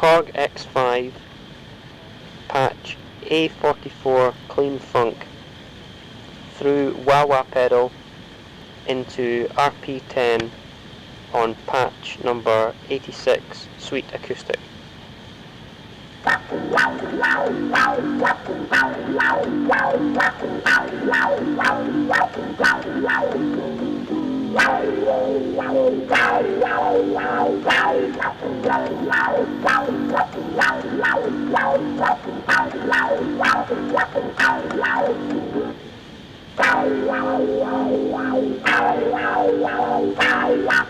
Korg X5 patch A44 Clean Funk through wah-wah pedal into RP10 on patch number 86 Sweet Acoustic.